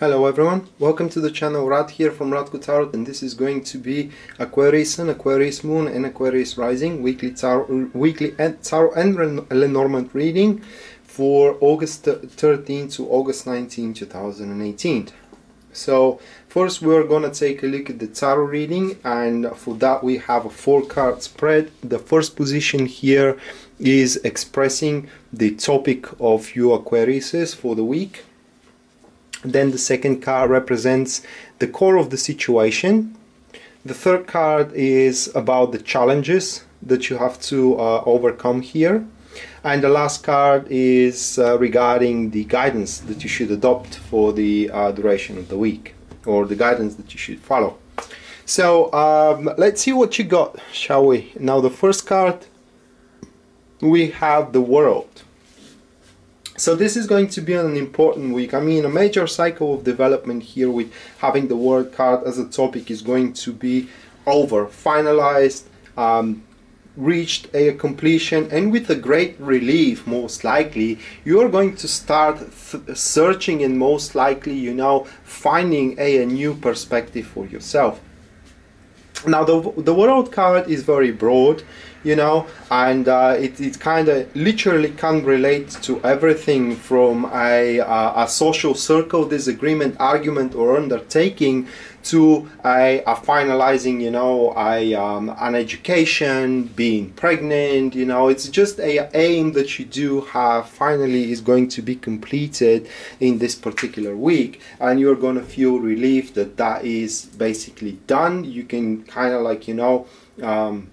Hello everyone, welcome to the channel Rad here from Radko Tarot and this is going to be Aquarius Sun, Aquarius Moon and Aquarius Rising weekly tarot, weekly and tarot and Lenormand reading for August 13 to August 19, 2018. So first we're gonna take a look at the tarot reading and for that we have a four card spread. The first position here is expressing the topic of your Aquariuses for the week then the second card represents the core of the situation. The third card is about the challenges that you have to uh, overcome here. And the last card is uh, regarding the guidance that you should adopt for the uh, duration of the week or the guidance that you should follow. So um, let's see what you got, shall we? Now, the first card we have the world. So this is going to be an important week. I mean, a major cycle of development here with having the world card as a topic is going to be over, finalized, um, reached a completion, and with a great relief, most likely, you are going to start searching and most likely, you know, finding a, a new perspective for yourself. Now, the, the world card is very broad you know and uh, it, it kind of literally can relate to everything from a, uh, a social circle disagreement argument or undertaking to a, a finalizing you know a, um, an education being pregnant you know. It's just a aim that you do have finally is going to be completed in this particular week and you're going to feel relief that that is basically done. You can kind of like you know um,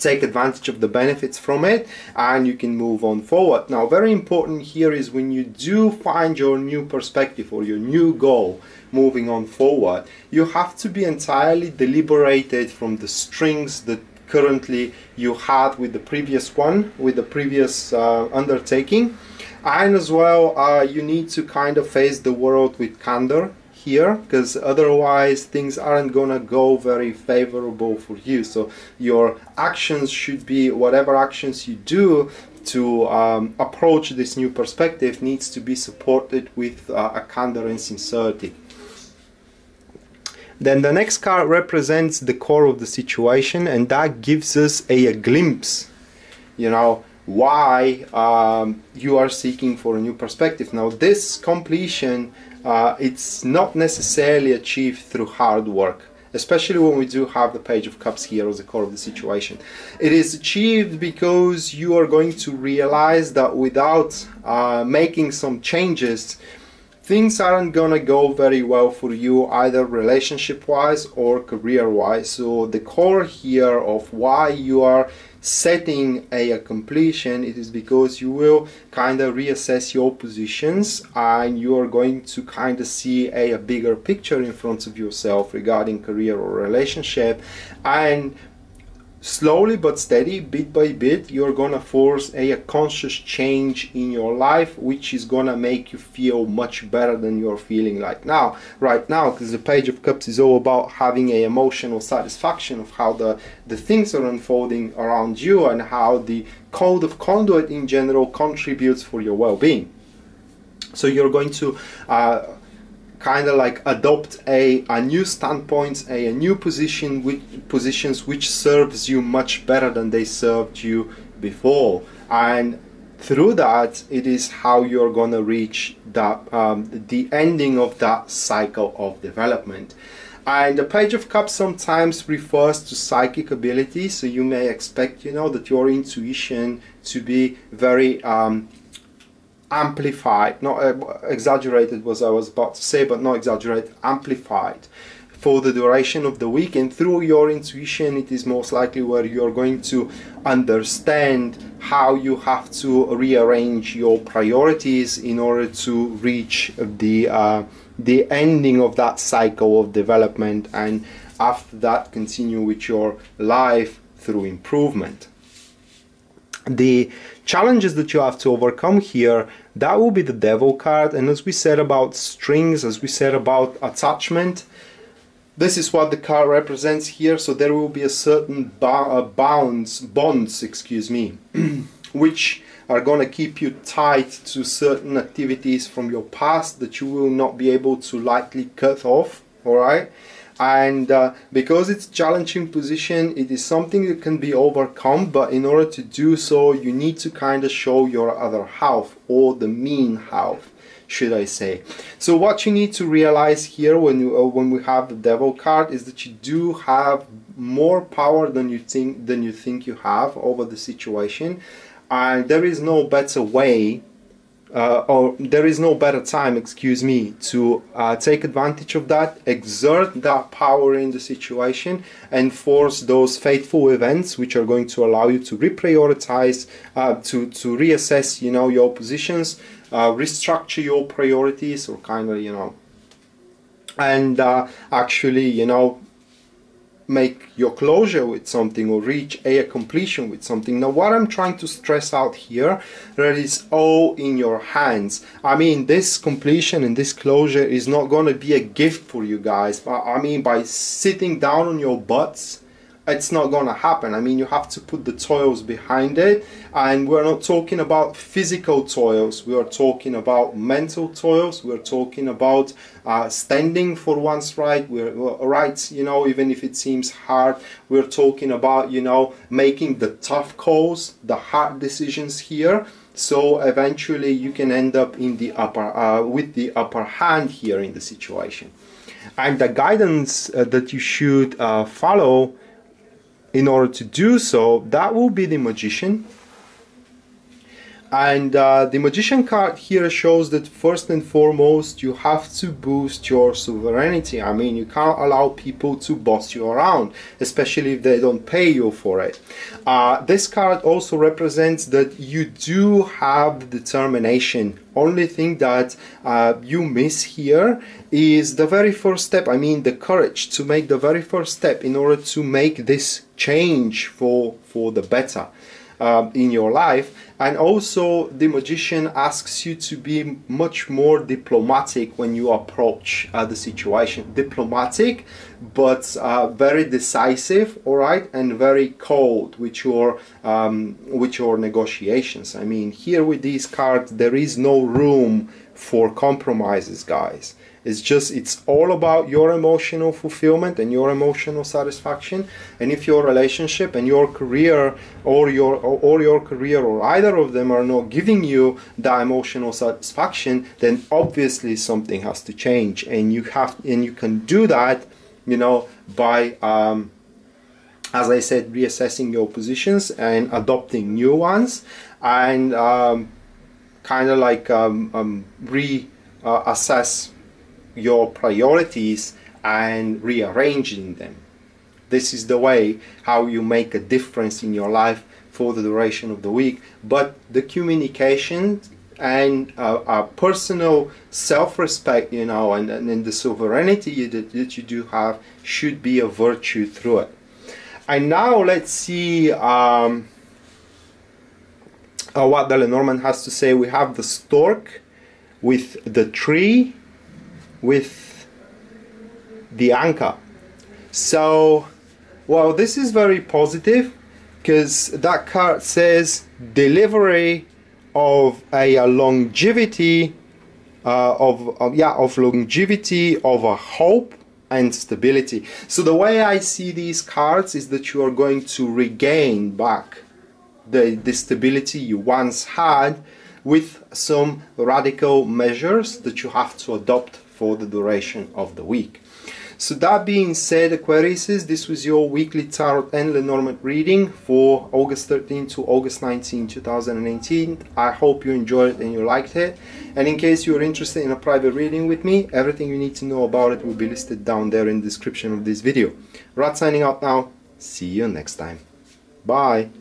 take advantage of the benefits from it and you can move on forward. Now very important here is when you do find your new perspective or your new goal moving on forward you have to be entirely deliberated from the strings that currently you had with the previous one with the previous uh, undertaking. And as well uh, you need to kind of face the world with candor here because otherwise things aren't gonna go very favorable for you. So your actions should be whatever actions you do to um, approach this new perspective needs to be supported with uh, a candor and sincerity. Then the next card represents the core of the situation and that gives us a, a glimpse you know why um, you are seeking for a new perspective. Now this completion uh, it's not necessarily achieved through hard work especially when we do have the page of cups here as the core of the situation. It is achieved because you are going to realize that without uh, making some changes things aren't gonna go very well for you either relationship wise or career wise so the core here of why you are setting a, a, completion it is because you will kind of reassess your positions and you are going to kind of see a, a bigger picture in front of yourself regarding career or relationship. And slowly but steady bit by bit you're gonna force a, a, conscious change in your life which is gonna make you feel much better than you're feeling like now. Right now because the page of cups is all about having a emotional satisfaction of how the the things are unfolding around you and how the code of conduit in general contributes for your well-being. So you're going to uh, kind of like adopt a, a new standpoint, a, a new position, which, positions which serves you much better than they served you before. And through that, it is how you're going to reach that um, the ending of that cycle of development. And the Page of Cups sometimes refers to psychic ability, so you may expect, you know, that your intuition to be very um, amplified, not uh, exaggerated was I was about to say, but not exaggerated, amplified for the duration of the week. And through your intuition, it is most likely where you're going to understand how you have to rearrange your priorities in order to reach the uh, the ending of that cycle of development, and after that, continue with your life through improvement the challenges that you have to overcome here that will be the devil card. And as we said about strings as we said about attachment this is what the card represents here. So there will be a certain uh, bounds bonds excuse me which are going to keep you tied to certain activities from your past that you will not be able to lightly cut off. All right and uh, because it's challenging position it is something that can be overcome but in order to do so you need to kind of show your other half or the mean half should I say. So what you need to realize here when you uh, when we have the devil card is that you do have more power than you think than you think you have over the situation and there is no better way uh, or there is no better time, excuse me, to uh, take advantage of that, exert that power in the situation, and force those fateful events which are going to allow you to reprioritize, uh, to to reassess, you know, your positions, uh, restructure your priorities, or kind of, you know, and uh, actually, you know, make your closure with something or reach a completion with something. Now what I'm trying to stress out here that is all in your hands. I mean this completion and this closure is not going to be a gift for you guys. I mean by sitting down on your butts it's not gonna happen. I mean, you have to put the toils behind it, and we're not talking about physical toils. We are talking about mental toils. We're talking about uh, standing for one's right. We're right, you know, even if it seems hard. We're talking about you know making the tough calls, the hard decisions here. So eventually, you can end up in the upper uh, with the upper hand here in the situation. And the guidance uh, that you should uh, follow in order to do so, that will be the magician. And uh, the magician card here shows that first and foremost you have to boost your sovereignty. I mean, you can't allow people to boss you around, especially if they don't pay you for it. Uh, this card also represents that you do have determination. Only thing that uh, you miss here is the very first step. I mean, the courage to make the very first step in order to make this change for for the better um, in your life. And also the magician asks you to be much more diplomatic when you approach uh, the situation. Diplomatic but uh, very decisive all right and very cold with your um, with your negotiations. I mean here with these cards there is no room for compromises guys it's just, it's all about your emotional fulfillment and your emotional satisfaction. And if your relationship and your career or your, or your career or either of them are not giving you that emotional satisfaction, then obviously something has to change. And you have, and you can do that, you know, by, um, as I said, reassessing your positions and adopting new ones and um, kind of like um, um, reassess your priorities and rearranging them. This is the way how you make a difference in your life for the duration of the week. But the communication and uh, a personal self-respect, you know, and, and, the sovereignty that, that you do have should be a virtue through it. And now let's see um, uh, what the Lenormand has to say. We have the stork with the tree with the anchor. So, well, this is very positive because that card says delivery of a, a longevity uh, of, of, yeah of longevity of a hope and stability. So the way I see these cards is that you are going to regain back the, the stability you once had with some radical measures that you have to adopt for the duration of the week. So that being said, Aquariuses, this was your weekly Tarot and Lenormand reading for August 13 to August 19, 2018. I hope you enjoyed it and you liked it. And in case you're interested in a private reading with me, everything you need to know about it will be listed down there in the description of this video. Rat signing out now. See you next time. Bye.